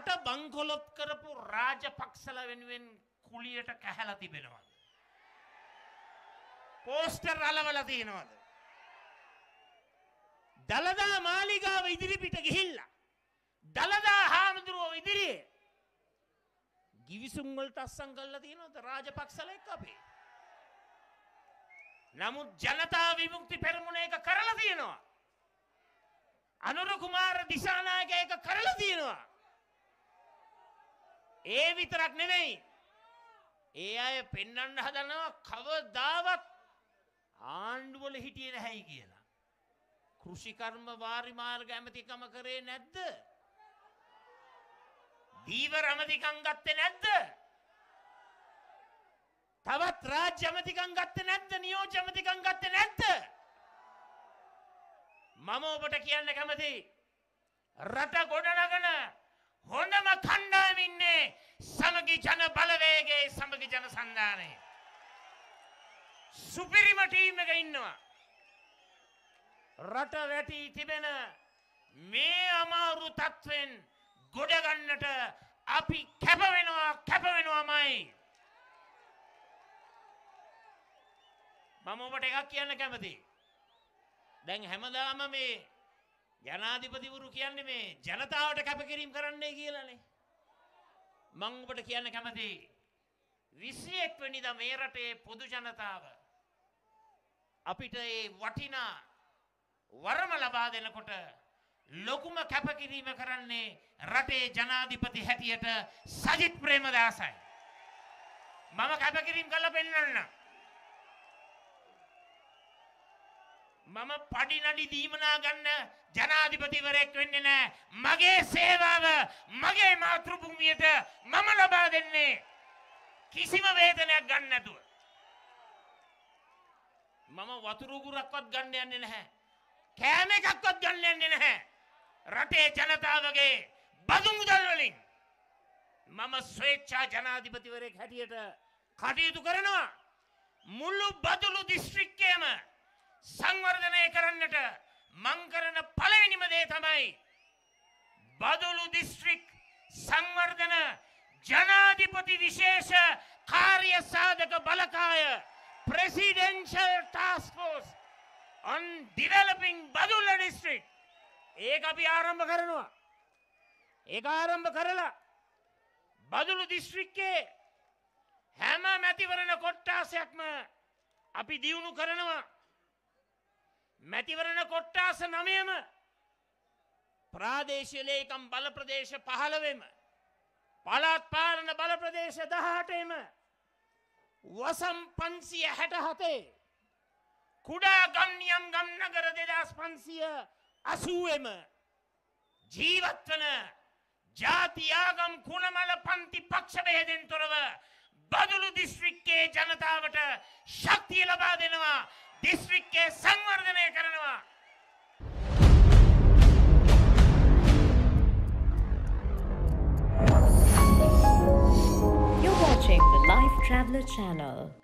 රට බංකොලොත් කරපු රාජපක්ෂල වෙනුවෙන් කුලියට කැහැල තිබෙනවද. පෝස්ටර් අලවල තියෙනවද. දළදා මාලිගාව ඉදිරිපිට ගිහිල්ලා. දළදා හාමුදුරුවෝ ඉදිරියේ ගිවිසුම්වලට අස්සං කල්ල තියෙනවද රාජපක්ෂල එක් අපේ. නමුත් ජනතා විමුක්ති පෙරමුණ එක කරලා තියෙනවා. අනුර කුමාර දිසානායක එක කරලා තියෙනවා. ඒ විතරක් නෙවෙයි. ඒ අය පෙන්නන්න හදනවා කවදාවත් ආණ්ඩුවල හිටිය නැහැයි කියලා. කෘෂිකර්ම වාරිමාර්ග ඇමතිකම කරේ නැද්ද. දීවර ඇමතිකං ගත්තේ නැද්ද. තවත් රාජ්‍ය ඇමතිකං ගත්තේ නැද්ද නියෝජ්‍යමතිකං ගත්තේ නැද්ද. මම ඔබට කියන්න කැමති රට ගොඩනගන ජන සන්ධානය. සුපිරිම ටීම් එක ඉන්නවා. රට වැටී තිබෙන මේ අමාරු තත්ත්වෙන් ගොඩගන්නට අපි කැපවෙනවා කැපවෙනවාමයි. මම ඔබට එකක් කියන්න කැමති. දැන් හැමදාම මේ ජනාධිපතිවරු කියන්නේ මේ ජනතාවට කැපකිරීම් කරන්නේ කියලනේ. මං ඔබට කියන්න කැමති විසියෙක් වනිද මේ රටේ පොදු ජනතාව අපිට ඒ වටිනා වරම ලබා දෙනකොට ලොකුම කැපකිරීම කරන්නේ රටේ ජනාධිපති හැටියට සජිත් ප්‍රේමදාසයි. මම කැපකිරීම් කළ පෙන්වන්න. මම පඩිනඩි දීමනා ගන්න ජනාධිපතිවරයෙක් වෙන්නේ නෑ මගේ සේවාව මගේ මාතෘභූමියට මම ලබා දෙන්නේ කිසිම වේදනයක් ගන්න නැතුව. මම වතුරුගුරක්වත් ගන්න යන්නේ නැහැ. කෑම එකක්වත් ගන්න යන්නේ නැහැ. රටේ ජනතාවගේ බදු මුදල් වලින් මම ස්වේච්ඡා ජනාධිපතිවරයෙක් හැටියට කටයුතු කරනවා. මුළු බදුලු දිස්ත්‍රික්කයම සංවර්ධනය කරන්නට මං කරන පළවෙනිම දේ තමයි බදුලු දිස්ත්‍රික් සංවර්ධන ජනාධිපති විශේෂ කාර්ය සාධක බලකාය presidential task force on developing Badulla district ඒක අපි ආරම්භ කරනවා. ඒ ආරම්භ කරලා බදුලු දිස්ත්‍රික්කේ හැම මැතිවරණ කොට්ටාසයක්ම අපි දියුණු කරනවා. මැතිවරණ කොට්ටාස නමයම ප්‍රාදේශලේකම් බල ප්‍රදේශ පහළවෙම පළාත් පාලන බල ප්‍රදේශ දහටම වසම් පන්සිය හැට හතේ කුඩා ගම්නියම් ගම්නගර දෙදස් පන්සිය අසුවෙම ජීවත්වන ජාතියාගම් කුණමල පන්ති පක්ෂ බෙහෙදෙන් තොරව බදුලු දිස්ත්‍රික්කේ ජනතාවට ශක්තිය ලබා දෙනවා. Watching the Life Traveler channel.